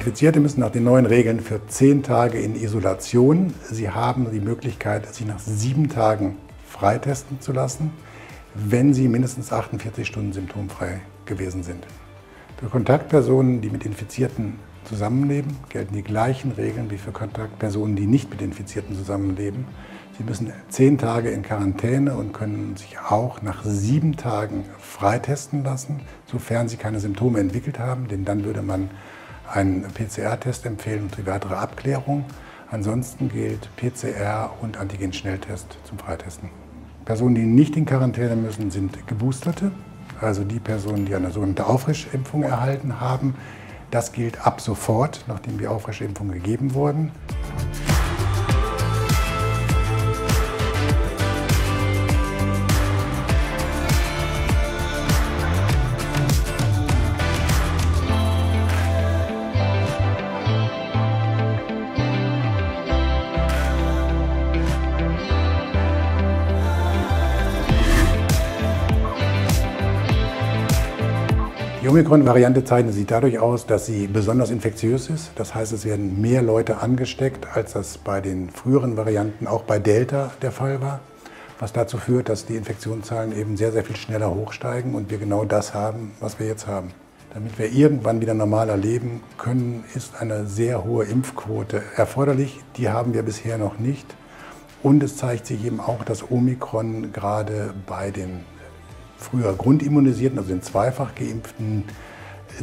Infizierte müssen nach den neuen Regeln für zehn Tage in Isolation. Sie haben die Möglichkeit, sich nach sieben Tagen freitesten zu lassen, wenn sie mindestens 48 Stunden symptomfrei gewesen sind. Für Kontaktpersonen, die mit Infizierten zusammenleben, gelten die gleichen Regeln wie für Kontaktpersonen, die nicht mit Infizierten zusammenleben. Sie müssen zehn Tage in Quarantäne und können sich auch nach sieben Tagen freitesten lassen, sofern sie keine Symptome entwickelt haben, denn dann würde man einen PCR-Test empfehlen und die weitere Abklärung. Ansonsten gilt PCR und Antigen-Schnelltest zum Freitesten. Personen, die nicht in Quarantäne müssen, sind Geboosterte, also die Personen, die eine sogenannte Auffrischimpfung erhalten haben. Das gilt ab sofort, nachdem die Auffrischimpfungen gegeben wurden. Omikron-Variante zeichnet sich dadurch aus, dass sie besonders infektiös ist. Das heißt, es werden mehr Leute angesteckt, als das bei den früheren Varianten auch bei Delta der Fall war. Was dazu führt, dass die Infektionszahlen eben sehr, sehr viel schneller hochsteigen und wir genau das haben, was wir jetzt haben. Damit wir irgendwann wieder normaler leben können, ist eine sehr hohe Impfquote erforderlich. Die haben wir bisher noch nicht. Und es zeigt sich eben auch, dass Omikron gerade bei den früher Grundimmunisierten, also den zweifach geimpften,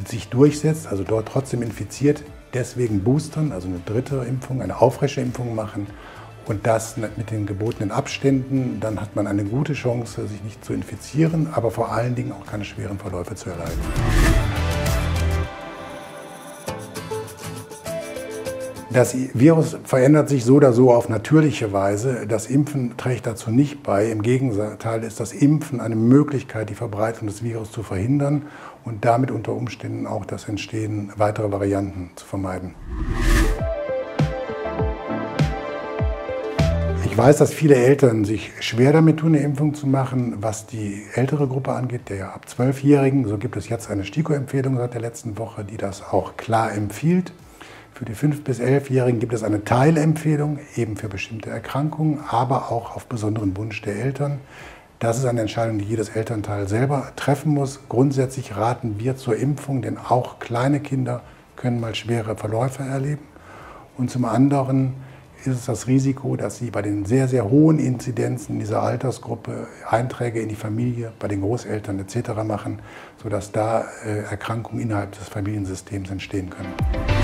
sich durchsetzt, also dort trotzdem infiziert, deswegen boostern, also eine dritte Impfung, eine auffrische Impfung machen und das mit den gebotenen Abständen, dann hat man eine gute Chance, sich nicht zu infizieren, aber vor allen Dingen auch keine schweren Verläufe zu erleiden. Das Virus verändert sich so oder so auf natürliche Weise. Das Impfen trägt dazu nicht bei. Im Gegenteil ist das Impfen eine Möglichkeit, die Verbreitung des Virus zu verhindern und damit unter Umständen auch das Entstehen weiterer Varianten zu vermeiden. Ich weiß, dass viele Eltern sich schwer damit tun, eine Impfung zu machen, was die ältere Gruppe angeht, der ab 12-Jährigen. So gibt es jetzt eine STIKO-Empfehlung seit der letzten Woche, die das auch klar empfiehlt. Für die 5- bis 11-Jährigen gibt es eine Teilempfehlung, eben für bestimmte Erkrankungen, aber auch auf besonderen Wunsch der Eltern. Das ist eine Entscheidung, die jedes Elternteil selber treffen muss. Grundsätzlich raten wir zur Impfung, denn auch kleine Kinder können mal schwere Verläufe erleben. Und zum anderen ist es das Risiko, dass sie bei den sehr, sehr hohen Inzidenzen dieser Altersgruppe Einträge in die Familie, bei den Großeltern etc. machen, sodass da äh, Erkrankungen innerhalb des Familiensystems entstehen können.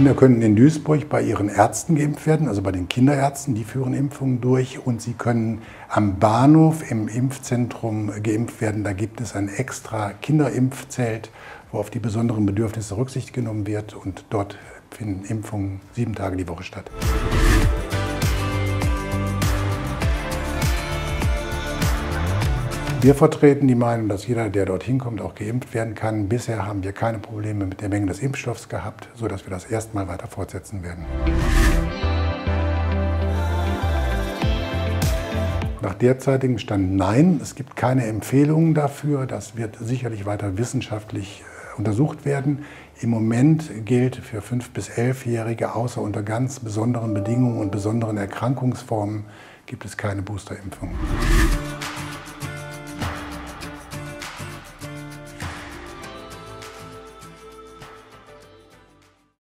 Kinder können in Duisburg bei ihren Ärzten geimpft werden, also bei den Kinderärzten, die führen Impfungen durch und sie können am Bahnhof im Impfzentrum geimpft werden. Da gibt es ein extra Kinderimpfzelt, wo auf die besonderen Bedürfnisse Rücksicht genommen wird und dort finden Impfungen sieben Tage die Woche statt. Wir vertreten die Meinung, dass jeder, der dorthin kommt, auch geimpft werden kann. Bisher haben wir keine Probleme mit der Menge des Impfstoffs gehabt, sodass wir das erstmal weiter fortsetzen werden. Nach derzeitigem Stand nein, es gibt keine Empfehlungen dafür. Das wird sicherlich weiter wissenschaftlich äh, untersucht werden. Im Moment gilt für 5- bis 11-Jährige, außer unter ganz besonderen Bedingungen und besonderen Erkrankungsformen, gibt es keine Boosterimpfung.